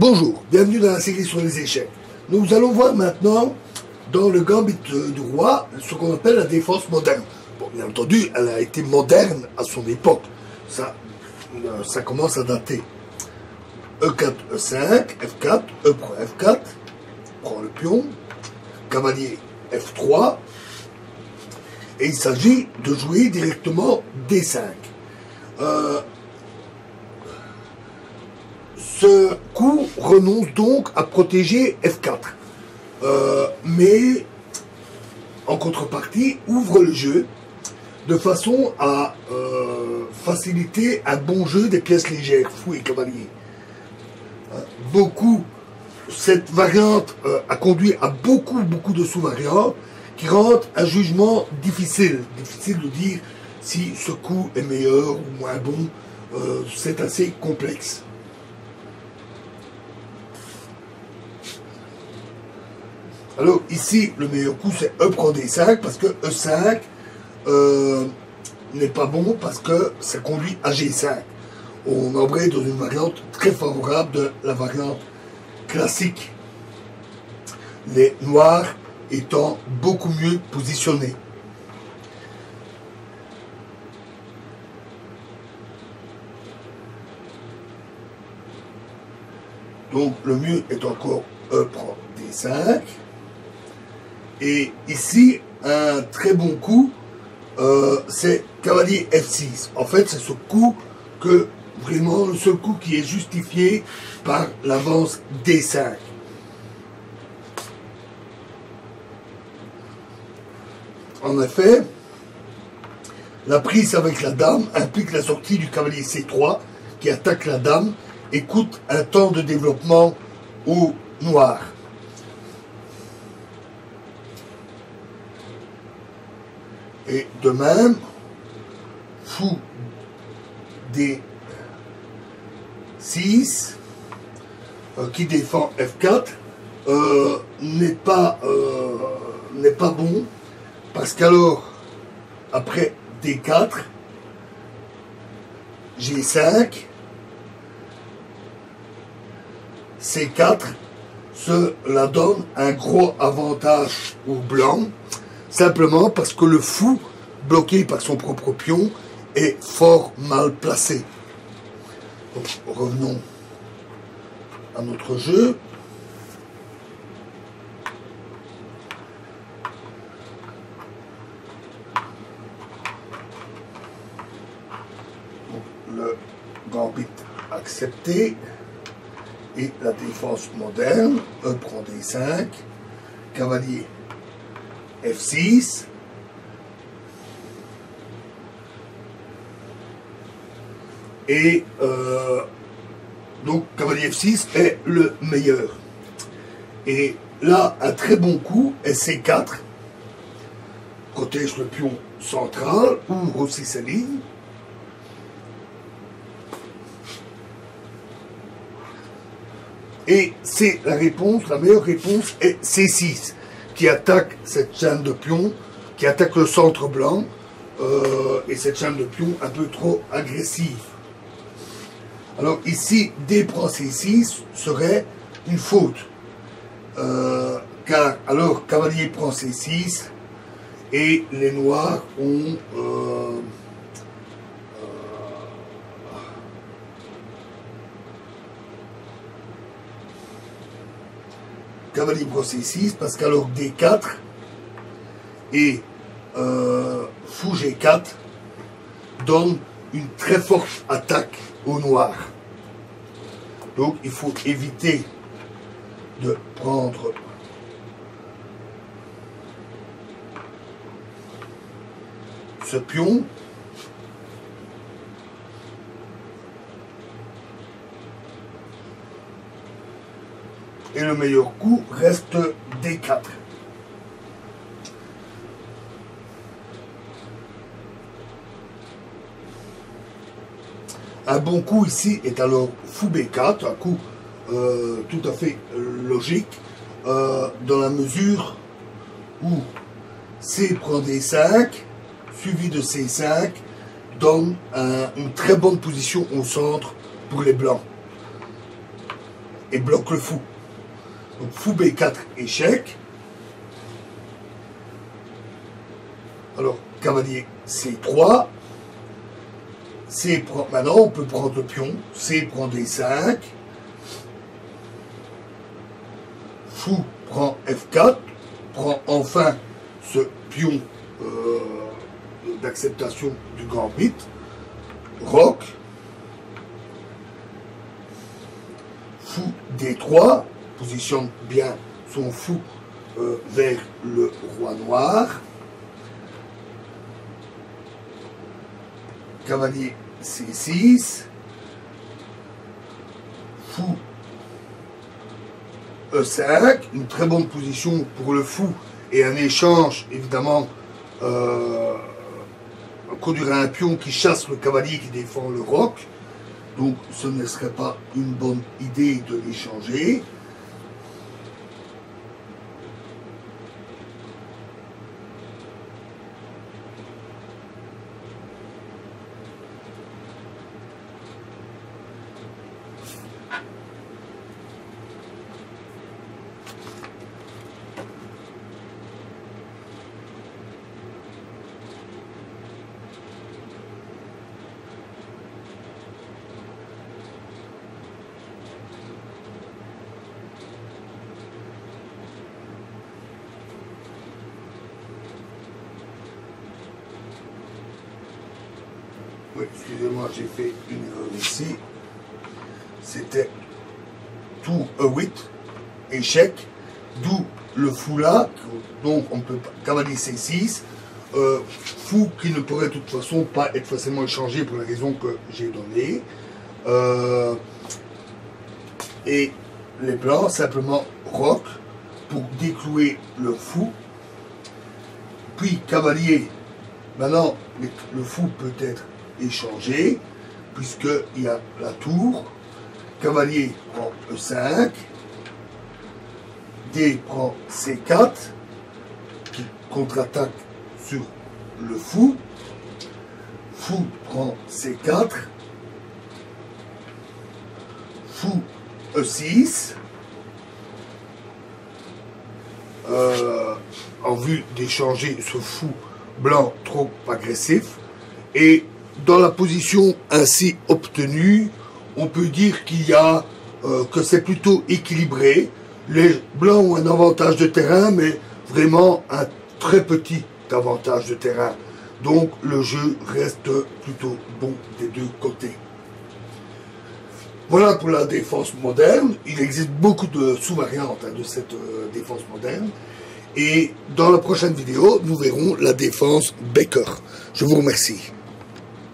Bonjour, bienvenue dans la série sur les échecs. Nous allons voir maintenant dans le gambit du roi ce qu'on appelle la défense moderne. Bien entendu, elle a été moderne à son époque. Ça, euh, ça commence à dater. E4, E5, F4, E prend F4, prend le pion, cavalier F3, et il s'agit de jouer directement D5. Euh, ce coup renonce donc à protéger F4. Euh, mais en contrepartie, ouvre le jeu de façon à euh, faciliter un bon jeu des pièces légères, fou et cavalier. beaucoup, cette variante a conduit à beaucoup, beaucoup de sous-variantes qui rendent un jugement difficile. Difficile de dire si ce coup est meilleur ou moins bon. c'est assez complexe. Alors ici, le meilleur coup, c'est E prend D5, parce que E5 euh, n'est pas bon, parce que ça conduit à G5. On embraye dans une variante très favorable de la variante classique. Les noirs étant beaucoup mieux positionnés. Donc le mieux est encore E prend D5. Et ici, un très bon coup, euh, c'est cavalier F6. En fait, c'est ce coup que, vraiment, le seul coup qui est justifié par l'avance D5. En effet, la prise avec la dame implique la sortie du cavalier C3 qui attaque la dame et coûte un temps de développement au noir. Et de même, fou D6 euh, qui défend F4 euh, n'est pas, euh, n'est pas bon parce qu'alors après D4 G5 C4 cela donne un gros avantage au blanc simplement parce que le fou, bloqué par son propre pion, est fort mal placé. revenons à notre jeu. le gambit accepté et la défense moderne, E prend D5, cavalier F6. Et euh, donc cavalier F6 est le meilleur. Et là, un très bon coup est C4. Protège le pion central, ouvre aussi sa ligne. Et c'est la réponse, la meilleure réponse est C6 qui attaque cette chaîne de pion, qui attaque le centre blanc, euh, et cette chaîne de pion un peu trop agressive. Alors ici, D prend C6 serait une faute. Euh, car alors cavalier prend C6 et les noirs ont euh, cavalier brossé 6, parce qu'alors D4 et euh, fou G4 donne une très forte attaque au noir. Donc il faut éviter de prendre ce pion et le meilleur coup reste D4. Un bon coup ici est alors fou B4, un coup euh, tout à fait logique, euh, dans la mesure où C prend D5, suivi de C5, donne une très bonne position au centre pour les blancs. et bloque le fou. Donc fou B4, échec. Alors, cavalier C3. C prend, maintenant on peut prendre le pion. C prend D5. Fou prend F4. Prend enfin ce pion euh, d'acceptation du gambit. Rock. Fou D3. Positionne bien son fou euh, vers le roi noir. cavalier C6, fou E5, une très bonne position pour le fou et un échange évidemment euh, conduire un pion qui chasse le cavalier qui défend le roc. Donc ce ne serait pas une bonne idée de l'échanger. Oui, excusez-moi, j'ai fait une erreur ici. C'était tout E8, échec, d'où le fou là, donc on peut cavalier C6, euh, fou qui ne pourrait de toute façon pas être facilement échangé pour la raison que j'ai donnée. Euh, et les blancs simplement roc pour déclouer le fou. Puis cavalier, maintenant le fou peut être échangé, puisqu'il y a la tour, cavalier prend E5, D prend C4, qui contre-attaque sur le fou, fou prend C4, fou E6, euh, en vue d'échanger ce fou blanc trop agressif, et dans la position ainsi obtenue, on peut dire qu'il y a euh, que c'est plutôt équilibré. Les blancs ont un avantage de terrain, mais vraiment un très petit avantage de terrain. Donc le jeu reste plutôt bon des deux côtés. Voilà pour la défense moderne. Il existe beaucoup de sous-variantes hein, de cette euh, défense moderne. Et dans la prochaine vidéo, nous verrons la défense Baker. Je vous remercie.